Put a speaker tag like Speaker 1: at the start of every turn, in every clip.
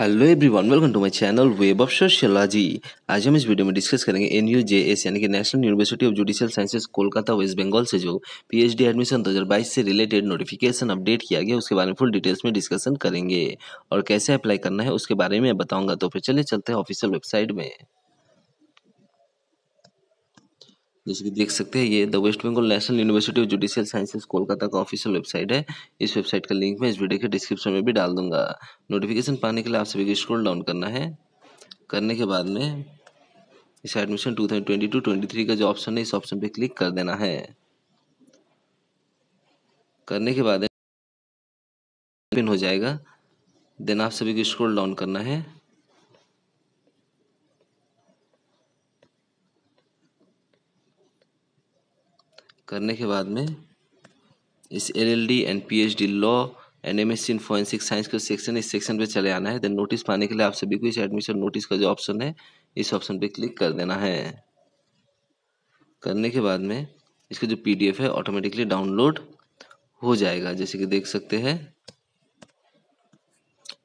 Speaker 1: Hello everyone welcome to my channel web of sociology आज हम इस वीडियो में डिस्कस करेंगे एन यू जे एस यानी कि national university of judicial sciences Kolkata West Bengal से जो पीएचडी एडमिशन 2022 से रिलेटेड नोटिफिकेशन अपडेट किया गया उसके बारे में फुल डिटेल्स में डिस्कशन करेंगे। और कैसे अप्लाई करना है, उसके बारे में बताऊँगा। तो फिर चले चलते हैं ऑफिशियल वेबसाइट में। जैसे कि देख सकते हैं, ये the West Bengal national university of judicial sciences Kolkata का ऑफिशियल वेबसाइट है। इस वेबसाइट का लिंक मैं इस वीडियो के डिस्क्रिप्शन में भी डाल दूँगा। नोटिफिकेशन पाने के लिए आप सभी को स्क्रॉल डाउन करना है। करने के बाद में इस admission two thousand twenty two twenty three का जो ऑप्शन है, इस ऑप्शन पे क्लिक कर देना है। करने के बाद पिन हो जाएगा। देन आप सभी को स्क्रॉल डाउन करना है। करने के बाद में इस L L D and P H D law and M S C in forensic science का सेक्शन इस सेक्शन पे चले आना है। देन नोटिस पाने के लिए आप सभी को इस एडमिशन नोटिस का जो ऑप्शन है, इस ऑप्शन पे क्लिक कर देना है। करने के बाद में इसका जो पी डी एफ़ है ऑटोमेटिकली डाउनलोड हो जाएगा। जैसे कि देख सकते हैं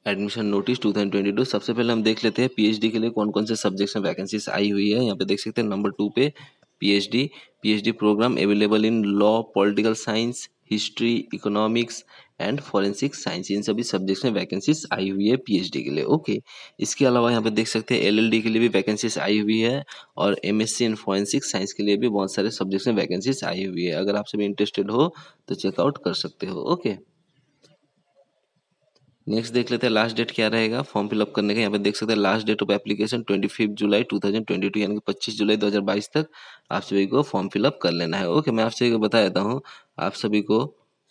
Speaker 1: एडमिशन नोटिस 2022 सबसे पहले हम देख लेते हैं पीएचडी के लिए कौन कौन से सब्जेक्ट्स में वैकेंसीज आई हुई है। यहाँ पे देख सकते हैं नंबर टू पे PhD PhD program available in law political science history economics and forensic science इन सभी सब्जेक्ट्स में वैकेंसीज आई हुई है पीएचडी के लिए ओके इसके अलावा यहाँ पे देख सकते हैं एलएलडी के लिए भी वैकेंसीज आई हुई है और एमएससी इन फॉरेंसिक साइंस के लिए भी बहुत सारे सब्जेक्ट्स में वैकेंसीज आई हुई है। अगर आप सभी इंटरेस्टेड हो तो चेकआउट कर सकते हो ओके. नेक्स्ट देख लेते हैं लास्ट डेट क्या रहेगा। फॉर्म फिलअप करने का यहाँ पे देख सकते हैं last date of application twenty fifth July two thousand twenty two यानी कि पच्चीस जुलाई दो हज़ार बाईस तक आप सभी को फॉर्म फिलअप कर लेना है। ओके मैं आप सभी को बता देता हूँ, आप सभी को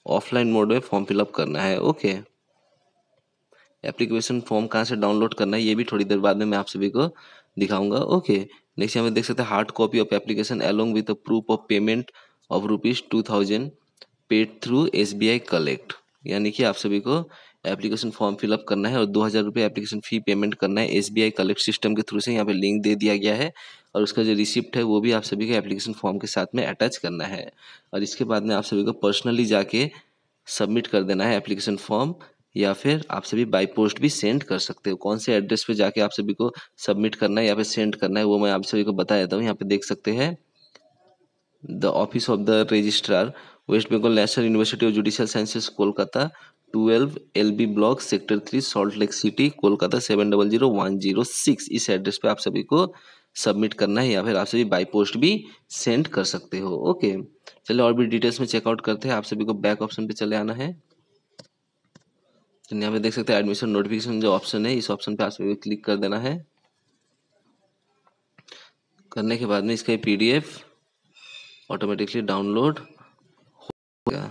Speaker 1: ऑफलाइन मोड में फॉर्म फिलअप करना है। ओके एप्लीकेशन फॉर्म कहाँ से डाउनलोड करना है ये भी थोड़ी देर बाद में मैं आप सभी को दिखाऊँगा। ओके नेक्स्ट यहाँ पे देख सकते हैं hard copy of application along with proof of payment of rupees two thousand paid through S B I collect यानी कि आप सभी को एप्लीकेशन फॉर्म फिलअप करना है और दो हज़ार रुपये एप्लीकेशन फ़ी पेमेंट करना है। S B I collect system के थ्रू से यहाँ पे लिंक दे दिया गया है और उसका जो रिसिप्ट है वो भी आप सभी को एप्लीकेशन फॉर्म के साथ में अटैच करना है। और इसके बाद में आप सभी को पर्सनली जाके सबमिट कर देना है एप्लीकेशन फॉर्म या फिर आप सभी बाई पोस्ट भी सेंड कर सकते हो। कौन से एड्रेस पे जाके आप सभी को सबमिट करना है या फिर सेंड करना है वो मैं आप सभी को बता देता हूँ। यहाँ पे देख सकते हैं। The office of the registrar West Bengal national university of judicial sciences Kolkata twelve L B block sector three salt lake city Kolkata seven double zero one zero six इस एड्रेस पे आप सभी को सबमिट करना है या फिर आप सभी बाई पोस्ट भी सेंड कर सकते हो। ओके चलिए और भी डिटेल्स में चेकआउट करते हैं। आप सभी को बैक ऑप्शन पे चले आना है। यहाँ पे देख सकते हैं एडमिशन नोटिफिकेशन जो ऑप्शन है, इस ऑप्शन पे आप सभी को क्लिक कर देना है। करने के बाद में इसका पी पीडीएफ ऑटोमेटिकली डाउनलोड होगा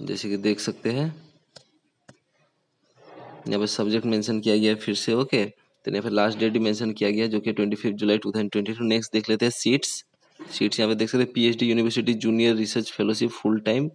Speaker 1: जैसे कि देख सकते हैं। यहाँ पर सब्जेक्ट मेंशन किया गया है फिर से ओके तो यहाँ पर लास्ट डेट भी मेंशन किया गया जो कि twenty fifth July two thousand twenty two next देख लेते हैं सीट्स सीट्स यहाँ पे देख सकते हैं PhD university junior research fellowship full time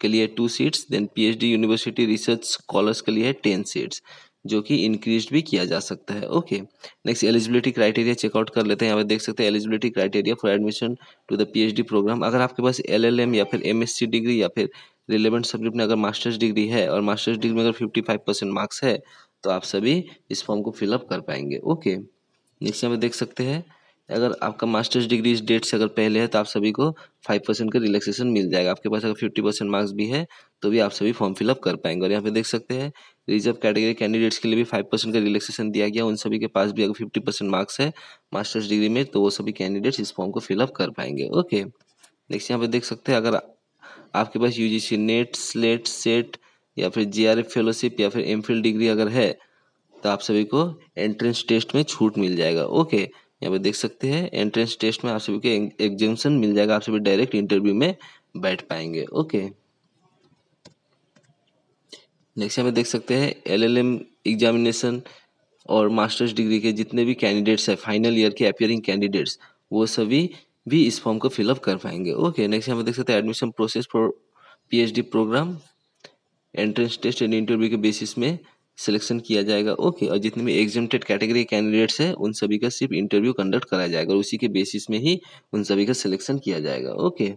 Speaker 1: के लिए two seats then PhD university research scholars के लिए टेन सीट्स जो कि इंक्रीज भी किया जा सकता है। Okay next eligibility criteria check out कर लेते हैं। यहाँ पे देख सकते हैं eligibility criteria for admission to the PhD program अगर आपके पास एलएलएम या फिर एमएससी डिग्री या फिर रिलेवेंट सब्जेक्ट में अगर मास्टर्स डिग्री है और मास्टर्स डिग्री में अगर फिफ्टी फाइव परसेंट मार्क्स है तो आप सभी इस फॉर्म को फिलअप कर पाएँगे। ओके नेक्स्ट यहाँ पे देख सकते हैं, अगर आपका मास्टर्स डिग्री इस डेट से अगर पहले है तो आप सभी को फाइव परसेंट का रिलैक्सेशन मिल जाएगा। आपके पास अगर फिफ्टी परसेंट मार्क्स भी है तो भी आप सभी फॉर्म फिलअप कर पाएँगे। और यहाँ पे देख सकते हैं रिज़र्व कैटेगरी कैंडिडेट्स के लिए भी फाइव परसेंट का रिलैक्सेशन दिया गया। उन सभी के पास भी अगर फिफ्टी परसेंट मार्क्स है मास्टर्स डिग्री में तो वो सभी कैंडिडेट्स इस फॉर्म को फिलअप कर पाएँगे। ओके नेक्स्ट यहाँ पे देख सकते हैं, अगर आपके पास यूजीसी नेट स्लेट सेट या फिर जीआरएफ फेलोशिप या फिर एम डिग्री अगर है तो आप सभी को एंट्रेंस टेस्ट में छूट मिल जाएगा। ओके यहाँ पे देख सकते हैं एंट्रेंस टेस्ट में आप सभी को एग्जामेशन मिल जाएगा, आप सभी डायरेक्ट इंटरव्यू में बैठ पाएँगे। ओके नेक्स्ट यहाँ पे देख सकते हैं एलएलएम एग्जामिनेशन और मास्टर्स डिग्री के जितने भी कैंडिडेट्स हैं फाइनल ईयर के अपियरिंग कैंडिडेट्स वो सभी भी इस फॉर्म को फिलअप कर पाएँगे। ओके नेक्स्ट यहाँ पे देख सकते हैं admission process for PhD program entrance test and interview के बेसिस में सिलेक्शन किया जाएगा। ओके और जितने भी एग्जामेटेड कैटेगरी कैंडिडेट्स हैं, उन सभी का सिर्फ़ इंटरव्यू कंडक्ट कराया जाएगा उसी के बेसिस में ही उन सभी का सिलेक्शन किया जाएगा। ओके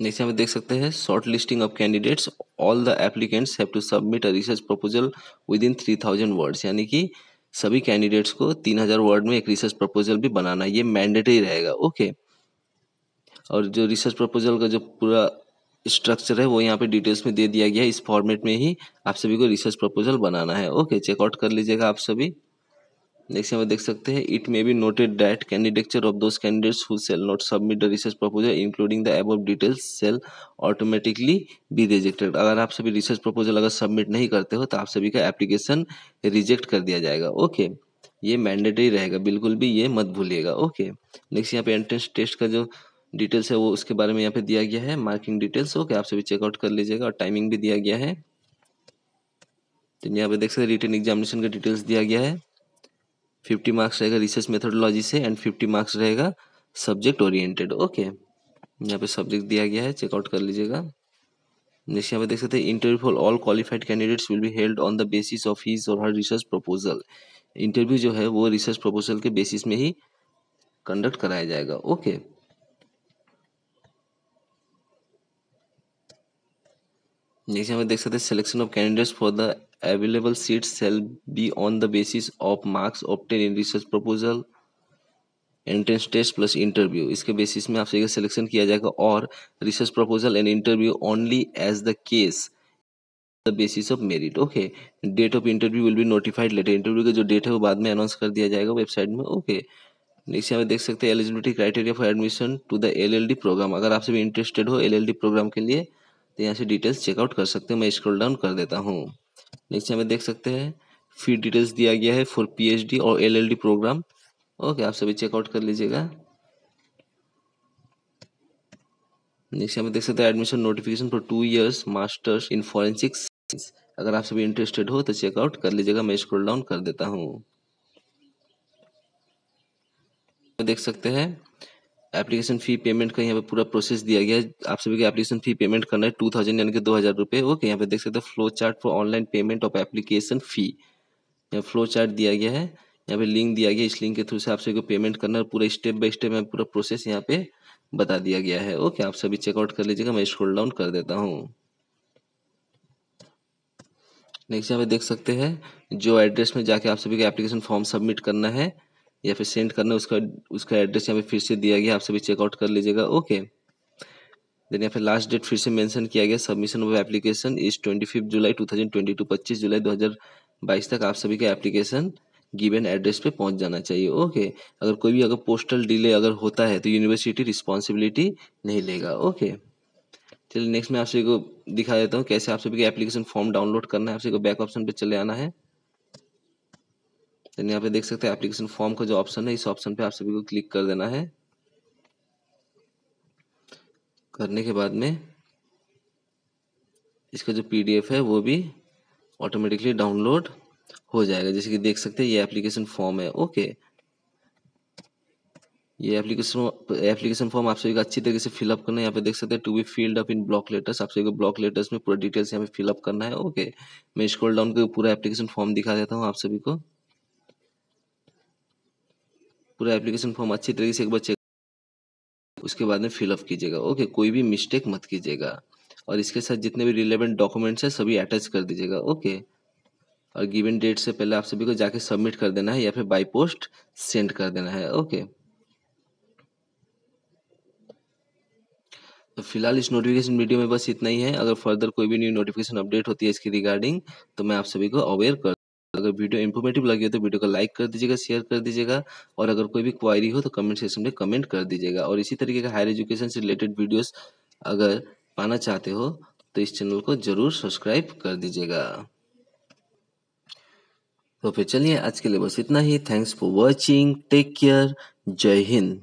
Speaker 1: नेक्स्ट यहाँ पे देख सकते हैं short listing of candidates all the applicants have to submit a research proposal within three thousand words यानी कि सभी कैंडिडेट्स को तीन हज़ार वर्ड में एक रिसर्च प्रपोजल भी बनाना, ये मैंडेटरी रहेगा ओके और जो रिसर्च प्रपोजल का जो पूरा स्ट्रक्चर है, वो यहाँ पे डिटेल्स में दे दिया गया है, इस फॉर्मेट में ही आप सभी को रिसर्च प्रपोजल बनाना है ओके चेकआउट कर लीजिएगा आप सभी। नेक्स्ट यहाँ देख सकते हैं it may be noted that candidature of those candidates who shall not submit the research proposal including the above details shall automatically be rejected अगर आप सभी रिसर्च प्रपोजल अगर सबमिट नहीं करते हो तो आप सभी का एप्लीकेशन रिजेक्ट कर दिया जाएगा। ओके ये मैंडेटरी रहेगा। बिल्कुल भी ये मत भूलिएगा। ओके नेक्स्ट यहाँ पे एंट्रेंस टेस्ट का जो डिटेल्स है, वो उसके बारे में यहाँ पे दिया गया है। मार्किंग डिटेल्स ओके आप सभी चेकआउट कर लीजिएगा और टाइमिंग भी दिया गया है। तो यहाँ पे देख सकते हैं रिटर्न एग्जामिनेशन का डिटेल्स दिया गया है। फिफ्टी मार्क्स रहेगा रिसर्च मेथोडोलॉजी से एंड फिफ्टी मार्क्स रहेगा सब्जेक्ट ओरिएंटेड ओके यहाँ पे सब्जेक्ट दिया गया है चेकआउट कर लीजिएगा। नेक्स्ट यहाँ पे देख सकते हैं interview for all qualified candidates will be held on the basis of his और हर रिसर्च प्रपोजल इंटरव्यू जो है वो रिसर्च प्रपोजल के बेसिस में ही कंडक्ट कराया जाएगा ओके okay. नेक्स्ट पे देख सकते हैं selection of candidates for the available seats shall be on the basis of marks obtained in research proposal entrance test plus interview इसके बेसिस में आपसे सिलेक्शन किया जाएगा और research proposal and interview only as the case the basis of merit okay date of interview will be notified later interview का जो date है वो बाद में अनाउंस कर दिया जाएगा वेबसाइट में ओके नेक्स्ट यहाँ देख सकते हैं eligibility criteria for admission to the LLD program अगर आप सभी इंटरेस्टेड हो एलएलडी प्रोग्राम के लिए तो यहाँ से डिटेल्स चेकआउट कर सकते हैं, मैं स्क्रॉल डाउन कर देता हूँ। नेक्स्ट पे देख सकते हैं फ़ी डिटेल्स दिया गया है फॉर पीएचडी और एलएलडी प्रोग्राम ओके आप सभी चेकआउट कर लीजिएगा। नेक्स्ट पे देख सकते हैं admission notification for two years masters in forensics अगर आप सभी इंटरेस्टेड हो तो चेकआउट कर लीजिएगा, मैं स्क्रॉल डाउन कर देता हूँ। देख सकते हैं एप्लीकेशन फ़ी पेमेंट का यहाँ पे पूरा प्रोसेस दिया गया है। आप सभी को एप्लीकेशन फ़ी पेमेंट करना है टू थाउज़ेंड यानी कि दो हज़ार रुपये ओके यहाँ पे देख सकते हैं flow chart for online payment of application fee यहाँ फ्लो चार्ट दिया गया है। यहाँ पे लिंक दिया गया इस लिंक के थ्रू से आप सभी को पेमेंट करना है। पूरा स्टेप बाय स्टेप में पूरा प्रोसेस यहाँ पे बता दिया गया है। ओके आप सभी चेकआउट कर लीजिएगा। मैं स्क्रॉल डाउन कर देता हूँ। नेक्स्ट यहाँ पे देख सकते हैं, जो एड्रेस में जाके आप सभी को एप्लीकेशन फॉर्म सबमिट करना है। या फिर सेंड करना, उसका उसका एड्रेस यहाँ पे फिर से दिया गया, आप सभी चेकआउट कर लीजिएगा। ओके देन यहाँ पे लास्ट डेट फिर से मेंशन किया गया submission of application is twenty fifth July two thousand twenty two पच्चीस जुलाई दो हज़ार बाईस तक आप सभी का एप्लीकेशन गिवन एड्रेस पे पहुँच जाना चाहिए। ओके अगर कोई भी, अगर पोस्टल डिले अगर होता है तो यूनिवर्सिटी रिस्पॉन्सिबिलिटी नहीं लेगा। ओके चलिए नेक्स्ट मैं आप सभी को दिखा देता हूँ, कैसे आप सभी का एप्लीकेशन फॉर्म डाउनलोड करना है, आप सभी को बैक ऑप्शन पे चले आना है। देन यहाँ पे देख सकते हैं एप्लीकेशन फॉर्म का जो ऑप्शन है, इस ऑप्शन पे आप सभी को क्लिक कर देना है। करने के बाद में इसका जो पीडीएफ है, वो भी ऑटोमेटिकली डाउनलोड हो जाएगा। जैसे कि देख सकते हैं, ये एप्लीकेशन फॉर्म है ओके ये एप्लीकेशन एप्लीकेशन फॉर्म आप सभी को अच्छी तरीके से फिलअप करना है। यहाँ पे देख सकते हैं to be filled up in block letters आप सभी को ब्लॉक लेटर्स में पूरा डिटेल्स यहाँ पे फिलअप करना है ओके मैं स्क्रॉल डाउन करके पूरा एप्लीकेशन फॉर्म दिखा देता हूँ आप सभी को। पूरा एप्लीकेशन फॉर्म अच्छी तरीके से एक बार चेक उसके बाद में फिलअप कीजिएगा। ओके कोई भी मिस्टेक मत कीजिएगा। और इसके साथ जितने भी रिलेवेंट डॉक्यूमेंट्स हैं, सभी अटैच कर दीजिएगा। ओके और गिवन डेट से पहले आप सभी को जाके सबमिट कर देना है या फिर बाई पोस्ट सेंड कर देना है। ओके तो फ़िलहाल इस नोटिफिकेशन वीडियो में बस इतना ही है। अगर फर्दर कोई भी न्यू नोटिफिकेशन अपडेट होती है इसकी रिगार्डिंग तो मैं आप सभी को अवेयर कर अगर वीडियो इन्फॉर्मेटिव लगे तो वीडियो को लाइक कर दीजिएगा शेयर कर दीजिएगा और अगर कोई भी क्वायरी हो तो कमेंट सेक्शन में कमेंट कर दीजिएगा। और इसी तरीके का हायर एजुकेशन से रिलेटेड वीडियोस अगर पाना चाहते हो तो इस चैनल को ज़रूर सब्सक्राइब कर दीजिएगा। तो फिर चलिए आज के लिए बस इतना ही। Thanks for watching take care जय हिंद।